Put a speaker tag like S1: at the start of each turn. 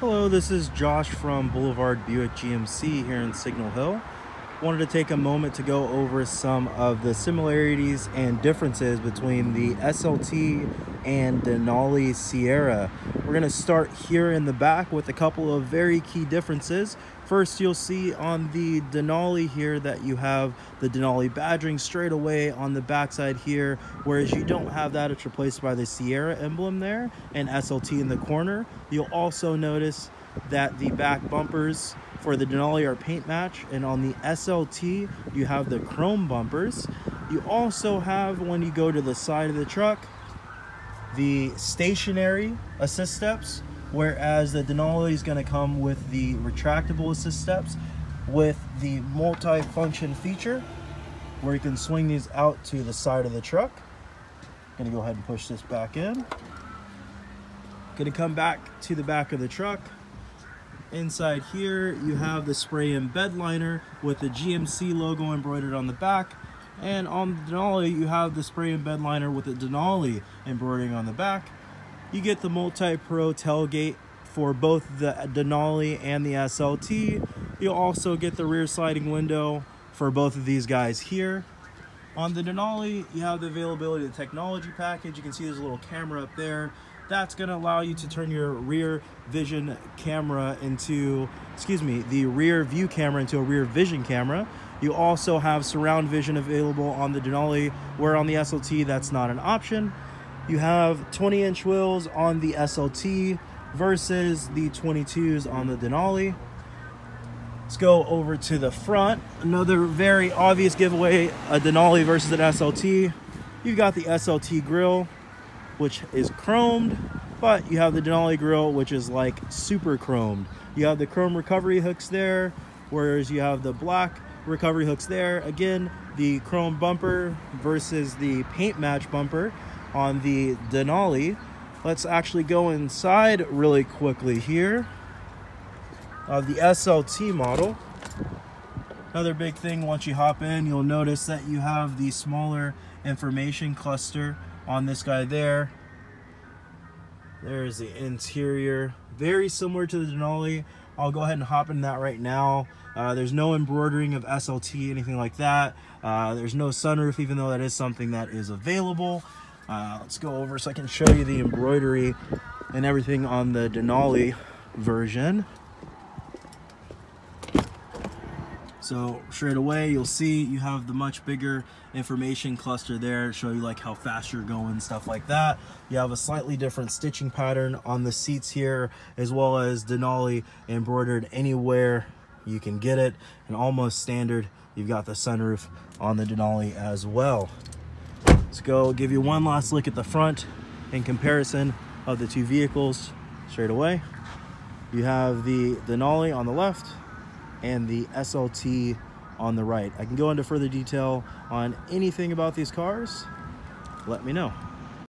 S1: Hello, this is Josh from Boulevard Buick GMC here in Signal Hill. Wanted to take a moment to go over some of the similarities and differences between the SLT and Denali Sierra. We're going to start here in the back with a couple of very key differences. First, you'll see on the Denali here that you have the Denali badging straight away on the backside here, whereas you don't have that. It's replaced by the Sierra emblem there and SLT in the corner. You'll also notice that the back bumpers for the Denali are paint match and on the SLT you have the chrome bumpers. You also have when you go to the side of the truck the stationary assist steps whereas the Denali is going to come with the retractable assist steps with the multi-function feature where you can swing these out to the side of the truck. Gonna go ahead and push this back in. Gonna come back to the back of the truck. Inside here, you have the spray in bed liner with the GMC logo embroidered on the back. And on the Denali, you have the spray in bed liner with the Denali embroidering on the back. You get the multi-pro tailgate for both the Denali and the SLT. You'll also get the rear sliding window for both of these guys here. On the Denali, you have the availability of the technology package. You can see there's a little camera up there. That's gonna allow you to turn your rear vision camera into, excuse me, the rear view camera into a rear vision camera. You also have surround vision available on the Denali, where on the SLT, that's not an option. You have 20 inch wheels on the SLT versus the 22s on the Denali. Let's go over to the front. Another very obvious giveaway, a Denali versus an SLT. You've got the SLT grill, which is chromed, but you have the Denali grill, which is like super chromed. You have the chrome recovery hooks there, whereas you have the black recovery hooks there. Again, the chrome bumper versus the paint match bumper on the Denali. Let's actually go inside really quickly here of the SLT model. Another big thing once you hop in, you'll notice that you have the smaller information cluster on this guy there. There's the interior, very similar to the Denali. I'll go ahead and hop in that right now. Uh, there's no embroidering of SLT, anything like that. Uh, there's no sunroof, even though that is something that is available. Uh, let's go over so I can show you the embroidery and everything on the Denali version. So straight away, you'll see you have the much bigger information cluster there show you like how fast you're going, stuff like that. You have a slightly different stitching pattern on the seats here, as well as Denali embroidered anywhere you can get it. And almost standard, you've got the sunroof on the Denali as well. Let's go give you one last look at the front in comparison of the two vehicles straight away. You have the Denali on the left and the SLT on the right. I can go into further detail on anything about these cars. Let me know.